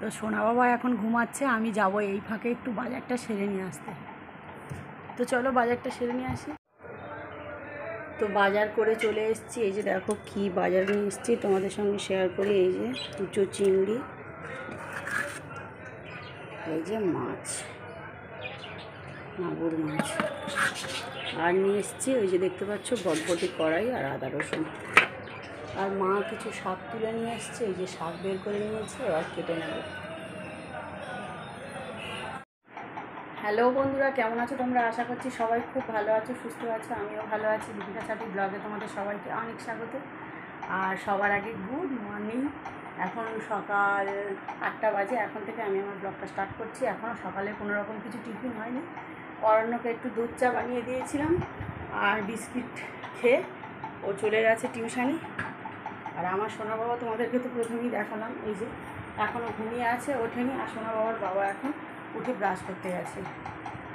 তো সোনা বাবা এখন ঘুমাচ্ছে, আমি যাব এই ফাঁকে একটু বাজারটা সেরে নিয়ে আসতে। তো চলো বাজারটা সেরে নিয়ে আসি। তো বাজার করে চলে এসেছি, এই যে দেখো কি বাজার নিয়ে এসেছি, তোমাদের সঙ্গে শেয়ার করি, এই যে কুচো চিংড়ি, এই যে মাছ, মাগুর মাছ। আর নিয়ে এসেছি, ওই যে দেখতে পাচ্ছ বটবটি কড়াই আর আদা রসুন। আর মা কিছু শাক তুলে নিয়ে এসছে এই যে শাক বের করে নিয়েছে আর কেটে নেবে। হ্যালো বন্ধুরা, কেমন আছো তোমরা? আশা করছি সবাই খুব ভালো আছো, সুস্থ আছো, আমিও ভালো আছি। দীপিকা সাথী ব্লগে তোমাদের সবাইকে অনেক স্বাগত। আর সবার আগে গুড মর্নিং। এখন সকাল আটটা বাজে, এখন থেকে আমি আমার ব্লগটা স্টার্ট করছি। এখনও সকালে কোনো রকম কিছু টিফিন হয়নি। অরণ্যকে একটু দুধ চা বানিয়ে দিয়েছিলাম, আর বিস্কিট খেয়ে ও চলে গেছে টিউশানি। আর আমার সোনা বাবা তোমাদেরকে তো প্রথমেই দেখালাম, এই যে এখনও ঘুমিয়ে আছে, ওঠেনি, আর সোনা বাবার বাবা এখন উঠে ব্রাশ করতে গেছে।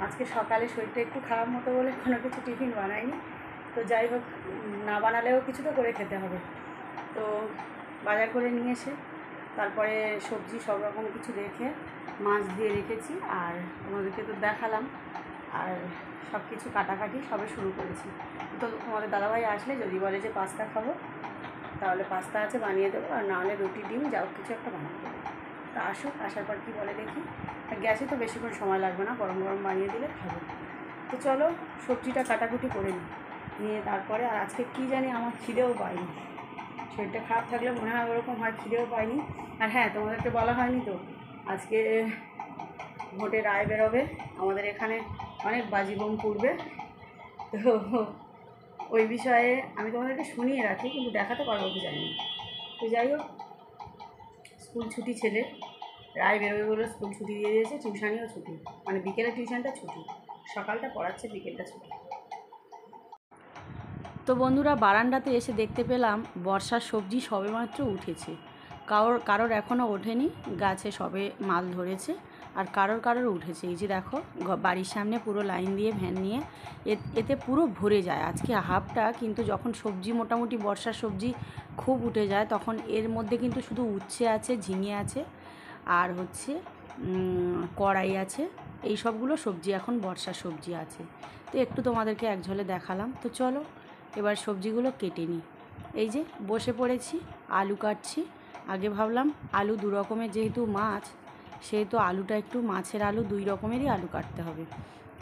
আজকে সকালে শরীরটা একটু খারাপ মতো বলে কোনো কিছু টিফিন বানাইনি তো যাই হোক, না বানালেও কিছু তো করে খেতে হবে। তো বাজার করে নিয়ে এসে তারপরে সবজি সব রকম কিছু রেখে মাছ দিয়ে রেখেছি, আর তোমাদেরকে তো দেখালাম, আর সব কিছু কাটাকাটি সবে শুরু করেছি। তো তোমাদের দাদাভাই আসলে যদি বলে যে পাস্তা খাব তাহলে পাস্তা আছে, বানিয়ে দেবো, আর নাহলে রুটি ডিম যাও কিছু একটা বানিয়ে দেবো। তা আসুক, আসার পর কী বলে দেখি। আর গ্যাসে তো বেশিক্ষণ সময় লাগবে না, গরম গরম বানিয়ে দিলে খাব। তো চলো, সবজিটা কাটাকুটি করে নিই। নিয়ে তারপরে, আর আজকে কী জানি আমার খিদেও পাইনি। শরীরটা খারাপ থাকলে মনে হয় ওরকম হয়, খিদেও পাইনি। আর হ্যাঁ তোমাদেরকে বলা হয়নি তো, আজকে ভোটে রায় বেরোবে। আমাদের এখানে অনেক বাজি বোম পড়বে। তো ওই বিষয়ে আমি তোমাদেরকে শুনিয়ে রাখি, কিন্তু দেখাতে পারব কি জানি। তো যাই হোক, স্কুল ছুটি ছেলে, রায় বেরোবে বলে স্কুল ছুটি দিয়ে দিয়েছে, টিউশানিও ছুটি। মানে বিকেলে টিউশনটা ছুটি, সকালটা পড়াচ্ছে, বিকেলটা ছুটি। তো বন্ধুরা, বারান্দাতে এসে দেখতে পেলাম, বর্ষার সবজি সবেমাত্র উঠেছে। কারোর কারোর এখনও ওঠেনি, গাছে সবে মাল ধরেছে। আর কারোর কারোর উঠেছে। এই যে দেখো বাড়ির সামনে পুরো লাইন দিয়ে ভ্যান নিয়ে এতে পুরো ভরে যায়। আজকে হাফটা কিন্তু যখন সবজি, মোটামুটি বর্ষার সবজি খুব উঠে যায়, তখন এর মধ্যে কিন্তু শুধু উচ্ছে আছে, ঝিঙে আছে আর হচ্ছে কড়াই আছে। এই সবগুলো সবজি, এখন বর্ষার সবজি আছে। তো একটু তোমাদেরকে এক ঝলে দেখালাম। তো চলো, এবার সবজিগুলো কেটে নিই। এই যে বসে পড়েছি, আলু কাটছি। আগে ভাবলাম আলু দু রকমের, যেহেতু মাছ সেহেতু আলুটা একটু মাছের আলু দুই রকমেরই আলু কাটতে হবে।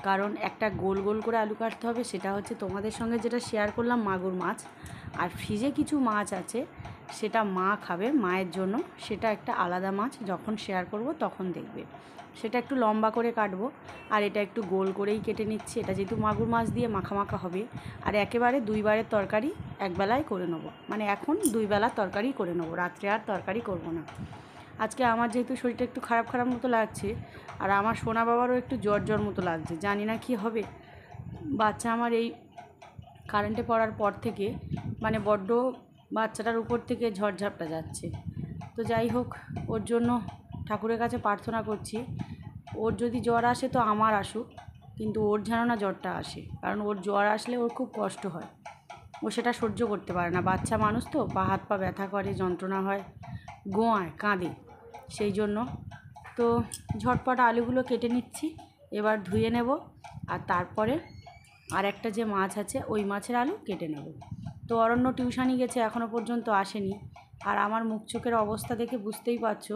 কারণ একটা গোল গোল করে আলু কাটতে হবে, সেটা হচ্ছে তোমাদের সঙ্গে যেটা শেয়ার করলাম মাগুর মাছ। আর ফ্রিজে কিছু মাছ আছে, সেটা মা খাবে মায়ের জন্য। সেটা একটা আলাদা মাছ, যখন শেয়ার করব তখন দেখবে। সেটা একটু লম্বা করে কাটবো, আর এটা একটু গোল করেই কেটে নিচ্ছি। এটা যেহেতু মাগুর মাছ দিয়ে মাখা মাখা হবে, আর একেবারে দুইবারের তরকারি একবেলায় করে নেব। মানে এখন দুই বেলার তরকারি করে নেব, রাত্রে আর তরকারি করব না। আজকে আমার যেহেতু শরীরটা একটু খারাপ খারাপ মতো লাগছে, আর আমার সোনা বাবারও একটু জ্বর জ্বর মতো লাগছে, জানি না কি হবে। বাচ্চা আমার এই কারেন্টে পড়ার পর থেকে মানে বড্ড বাচ্চাটার উপর থেকে ঝড়ঝাপটা যাচ্ছে। তো যাই হোক, ওর জন্য ঠাকুরের কাছে প্রার্থনা করছি, ওর যদি জ্বর আসে তো আমার আসুক, কিন্তু ওর যেন না জ্বরটা আসে, কারণ ওর জ্বর আসলে ওর খুব কষ্ট হয়। ও সেটা সহ্য করতে পারে না, বাচ্চা মানুষ তো পা হাত পা ব্যথা করে, যন্ত্রণা হয়, গোয়ায়, কাঁদে। সেই জন্য। তো ঝটপট আলুগুলো কেটে নিচ্ছি, এবার ধুয়ে নেব, আর তারপরে আর একটা যে মাছ আছে, ওই মাছের আলু কেটে নেব। তো অরণ্য টিউশানি গেছে এখনও পর্যন্ত আসেনি। আর আমার মুখ চোখের অবস্থা দেখে বুঝতেই পারছ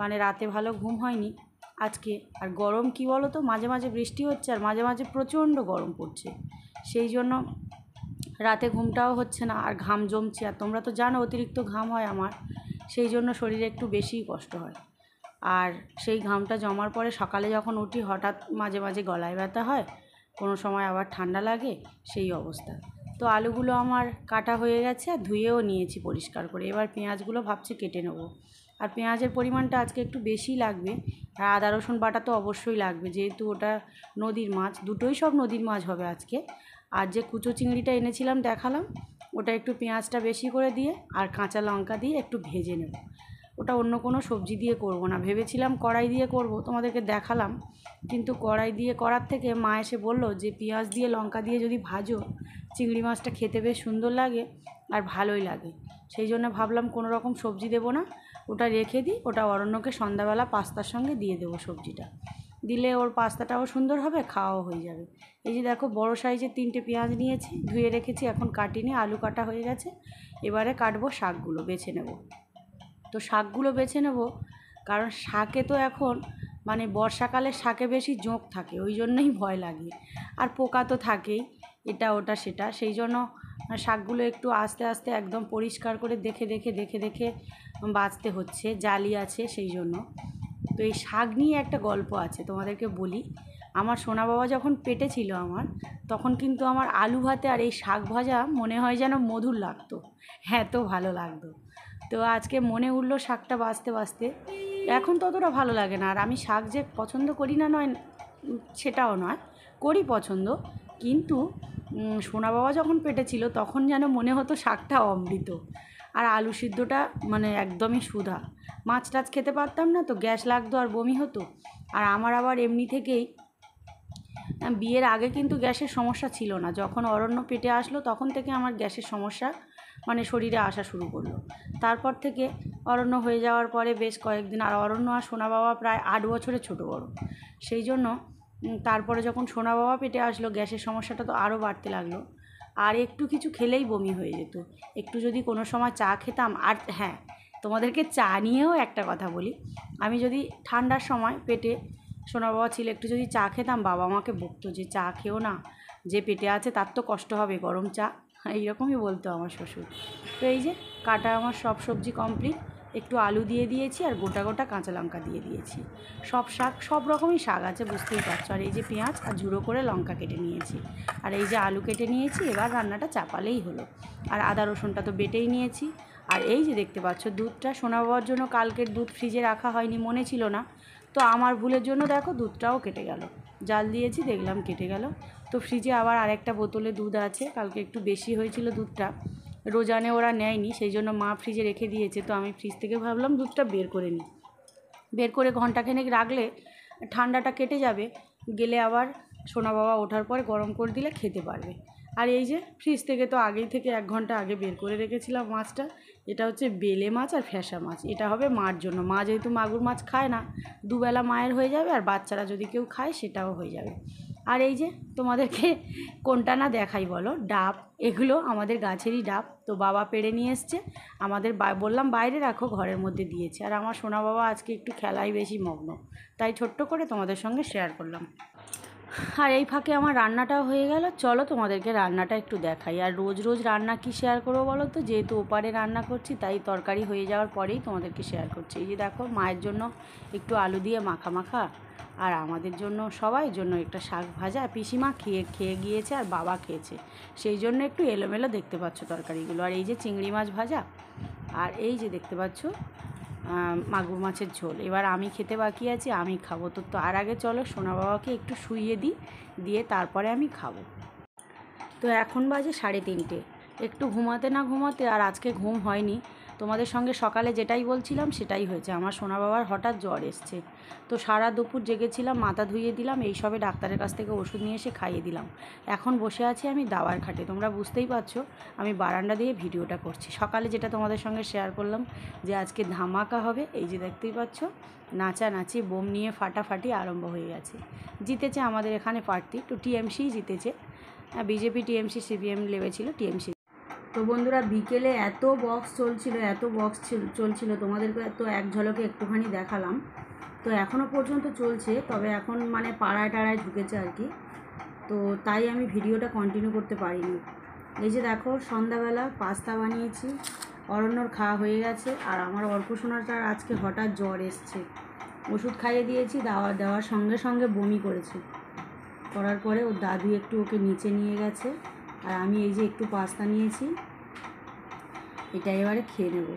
মানে রাতে ভালো ঘুম হয়নি। আজকে আর গরম কি বলো তো মাঝে মাঝে বৃষ্টি হচ্ছে, আর মাঝে মাঝে প্রচণ্ড গরম পড়ছে। সেই জন্য রাতে ঘুমটাও হচ্ছে না, আর ঘাম জমছে। আর তোমরা তো জানো, অতিরিক্ত ঘাম হয় আমার। সেই জন্য শরীরে একটু বেশিই কষ্ট হয়। আর সেই ঘামটা জমার পরে সকালে যখন উঠি, হঠাৎ মাঝে মাঝে গলায় ব্যথা হয়, কোনো সময় আবার ঠান্ডা লাগে, সেই অবস্থা। তো আলুগুলো আমার কাটা হয়ে গেছে আর ধুয়েও নিয়েছি পরিষ্কার করে। এবার পেঁয়াজগুলো ভাবছি কেটে নেব। আর পেঁয়াজের পরিমাণটা আজকে একটু বেশি লাগবে। আর আদা, রসুন বাটা তো অবশ্যই লাগবে, যেহেতু ওটা নদীর মাছ, দুটোই সব নদীর মাছ হবে আজকে। আর যে কুচো চিংড়িটা এনেছিলাম দেখালাম ওটা একটু পেঁয়াজটা বেশি করে দিয়ে আর কাঁচা লঙ্কা দিয়ে একটু ভেজে নেব। ওটা অন্য কোনো সবজি দিয়ে করব না। ভেবেছিলাম কড়াই দিয়ে করব, তোমাদেরকে দেখালাম। কিন্তু কড়াই দিয়ে করার থেকে মা এসে বলল যে, পেঁয়াজ দিয়ে লঙ্কা দিয়ে যদি ভাজো, চিংড়ি মাছটা খেতে বেশ সুন্দর লাগে আর ভালোই লাগে। সেই জন্য ভাবলাম কোনো রকম সবজি দেবো না। ওটা রেখে দিই, ওটা অরণ্যকে সন্ধ্যাবেলা পাস্তার সঙ্গে দিয়ে দেবো সবজিটা। দিলে ওর পাস্তাটাও সুন্দর হবে, খাওয়াও হয়ে যাবে। এই যে দেখো, বড় সাইজের তিনটে পেঁয়াজ নিয়েছি, ধুয়ে রেখেছি, এখন কাটিনি, আলু কাটা হয়ে গেছে। এবারে কাটবো শাকগুলো, বেছে নেব। তো শাকগুলো বেছে নেব, কারণ শাকে তো এখন মানে বর্ষাকালে শাকে বেশি জোঁক থাকে, ওই জন্যই ভয় লাগে। আর পোকা তো থাকেই, এটা, ওটা, সেটা। সেই জন্য শাকগুলো একটু আস্তে আস্তে একদম পরিষ্কার করে দেখে দেখে দেখে দেখে বাঁচতে হচ্ছে, জালি আছে সেই জন্য। তো এই শাক নিয়ে একটা গল্প আছে, তোমাদেরকে বলি। আমার সোনা বাবা যখন পেটে ছিল আমার, তখন কিন্তু আমার আলু ভাতে আর এই শাক ভাজা মনে হয় যেন মধুর লাগতো। হ্যাঁ তো ভালো লাগতো। তো আজকে মনে উঠল শাকটা বাঁচতে বাঁচতে এখন ততটা ভালো লাগে না, আর আমি শাক যে পছন্দ করি না নয়, সেটাও নয়, করি পছন্দ। কিন্তু সোনা বাবা যখন পেটে ছিল, তখন যেন মনে হতো শাকটা অমৃত। আর আলু সিদ্ধটা মানে একদমই সুধা। মাছ টাছ খেতে পারতাম না তো, গ্যাস লাগতো আর বমি হতো। আর আমার আবার এমনি থেকেই বিয়ের আগে কিন্তু গ্যাসের সমস্যা ছিল না। যখন অরণ্য পেটে আসলো তখন থেকে আমার গ্যাসের সমস্যা মানে শরীরে আসা শুরু করল। তারপর থেকে অরণ্য হয়ে যাওয়ার পরে বেশ কয়েকদিন, আর অরণ্য আর সোনা বাবা প্রায় আট বছরের ছোটো বড়। সেই জন্য তারপরে যখন সোনা বাবা পেটে আসলো, গ্যাসের সমস্যাটা তো আরও বাড়তে লাগল। আর একটু কিছু খেলেই বমি হয়ে যেত। একটু যদি কোনো সময় চা খেতাম, আর হ্যাঁ তোমাদেরকে চা নিয়েও একটা কথা বলি। আমি যদি ঠান্ডার সময় পেটে, সোনা বাবা ছিল, একটু যদি চা খেতাম, বাবা আমাকে বকতো যে, চা খেও না, যে পেটে আছে তার তো কষ্ট হবে, গরম চা। এইরকমই বলতো আমার শ্বশুর। তো এই যে, কাটা আমার সব সবজি কমপ্লিট একটু আলু দিয়ে দিয়েছি আর গোটা গোটা কাঁচা লঙ্কা দিয়ে দিয়েছি। সব শাক, সব রকমই শাক আছে, বুঝতেই পারছ। আর এই যে পেঁয়াজ আর ঝুড়ো করে লঙ্কা কেটে নিয়েছি। আর এই যে আলু কেটে নিয়েছি, এবার রান্নাটা চাপালেই হলো। আর আদা রসুনটা তো বেটেই নিয়েছি। আর এই যে দেখতে পাচ্ছ, দুধটা সোনা বাবার জন্য কালকের দুধ ফ্রিজে রাখা হয়নি, মনে ছিল না। তো আমার ভুলের জন্য দেখো, দুধটাও কেটে গেল। জাল দিয়েছি, দেখলাম কেটে গেল। তো ফ্রিজে আবার আরেকটা বোতলে দুধ আছে, কালকে একটু বেশি হয়েছিল দুধটা। রোজানে ওরা নেয়নি সেই জন্য মা ফ্রিজে রেখে দিয়েছে। তো আমি ফ্রিজ থেকে ভাবলাম দুধটা বের করে নিই। বের করে ঘন্টাখানেক রাখলে ঠান্ডাটা কেটে যাবে, গেলে আবার সোনা বাবা ওঠার পর গরম করে দিলে খেতে পারবে। আর এই যে ফ্রিজ থেকে তো আগেই থেকে এক ঘণ্টা আগে বের করে রেখেছিলাম মাছটা, এটা হচ্ছে বেলে মাছ আর ফ্যাসা মাছ। এটা হবে মার জন্য। মা যেহেতু মাগুর মাছ খায় না, দুবেলা মায়ের হয়ে যাবে আর বাচ্চারা যদি কেউ খায় সেটাও হয়ে যাবে। আর এই যে তোমাদেরকে কোনটা না দেখাই বলো? ডাব। এগুলো আমাদের গাছেরই ডাব। তো বাবা পেড়ে নিয়ে এসছে। আমাদের বললাম বাইরে রাখো, ঘরের মধ্যে দিয়েছে। আর আমার সোনা বাবা আজকে একটু খেলায় বেশি মগ্ন। তাই ছোট্ট করে তোমাদের সঙ্গে শেয়ার করলাম। আর এই ফাঁকে আমার রান্নাটাও হয়ে গেল। চলো তোমাদেরকে রান্নাটা একটু দেখাই। আর রোজ রোজ রান্না কি শেয়ার করব বলো তো? যেহেতু ওপারে রান্না করছি, তাই তরকারি হয়ে যাওয়ার পরেই তোমাদেরকে শেয়ার করছি। এই যে দেখো, মায়ের জন্য একটু আলু দিয়ে মাখা মাখা। আর আমাদের জন্য, সবাই জন্য একটা শাক ভাজা। পিসিমা খেয়ে খেয়ে গিয়েছে আর বাবা খেয়েছে। সেই জন্য একটু এলোমেলো দেখতে পাচ্ছ তরকারিগুলো। আর এই যে চিংড়ি মাছ ভাজা, আর এই যে দেখতে পাচ্ছ মাগুর মাছের ঝোল। এবার আমি খেতে বাকি আছি, আমি খাব। তো তার আগে চলো, সোনা বাবাকে একটু শুইয়ে দিই, দিয়ে তারপরে আমি খাব। তো এখন বাজে সাড়ে তিনটে। একটু ঘুমাতে না ঘুমাতে আর আজকে ঘুম হয়নি। তোমাদের সঙ্গে সকালে যেটাই বলছিলাম সেটাই হয়েছে। আমার সোনা বাবার হঠাৎ জ্বর এসছে। তো সারা দুপুর জেগেছিলাম, মাথা ধুইয়ে দিলাম এই সবে ডাক্তারের কাছ থেকে ওষুধ নিয়ে এসে খাইয়ে দিলাম। এখন বসে আছি আমি দাওয়ার খাটে। তোমরা বুঝতেই পারছ, আমি বারান্দা দিয়ে ভিডিওটা করছি। সকালে যেটা তোমাদের সঙ্গে শেয়ার করলাম যে আজকে ধামাকা হবে, এই যে দেখতেই পাচ্ছ, নাচানাচি, বোম নিয়ে ফাটাফাটি আরম্ভ হয়ে গেছে। জিতেছে আমাদের এখানে প্রার্থী তো টিএমসি জিতেছে। হ্যাঁ বিজেপি টিএমসি সিপিএম লেগেছিল টিএমসি তো বন্ধুরা, বিকেলে এত বক্স চলছিল, এত বক্স চলছিল, তোমাদেরকে তো এক ঝলকে একটুখানি দেখালাম। তো এখনও পর্যন্ত চলছে, তবে এখন মানে পাড়ায় টাড়ায় ঢুকেছে আর কি। তো তাই আমি ভিডিওটা কন্টিনিউ করতে পারিনি। এই যে দেখো, সন্ধ্যাবেলা পাস্তা বানিয়েছি, অরণ্যর খাওয়া হয়ে গেছে, আর আমার অর্পসোনাটার আজকে হঠাৎ জ্বর এসছে। ওষুধ খাইয়ে দিয়েছি, দাওয়া, দেওয়ার সঙ্গে সঙ্গে বমি করেছে। করার পরে ওর দাদু একটু ওকে নিচে নিয়ে গেছে। আর আমি এই যে একটু পাস্তা নিয়েছি, এটা এবারে খেয়ে নেব।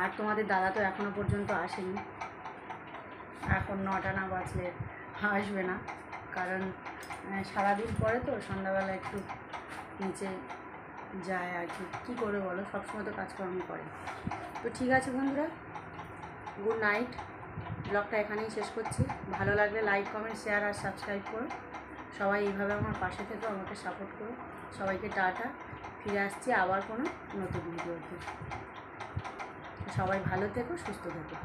আর তোমাদের দাদা তো এখনও পর্যন্ত আসেনি। এখন নটা না বাজলে আসবে না, কারণ সারাদিন পরে তো সন্ধ্যাবেলা একটু নিচে যায় আর কি। কী করে বলো? সবসময় তো কাজকর্ম করে। তো ঠিক আছে বন্ধুরা গুড নাইট ব্লগটা এখানেই শেষ করছি। ভালো লাগলে লাইক কমেন্ট শেয়ার আর সাবস্ক্রাইব করো। সবাই এইভাবে আমার পাশে থেকে, আমাকে সাপোর্ট করো। সবাইকে টাটা। ফিরে আসছি আবার কোনো নতুন ভিডিওতে সবাই ভালো থেকো, সুস্থ থেকো।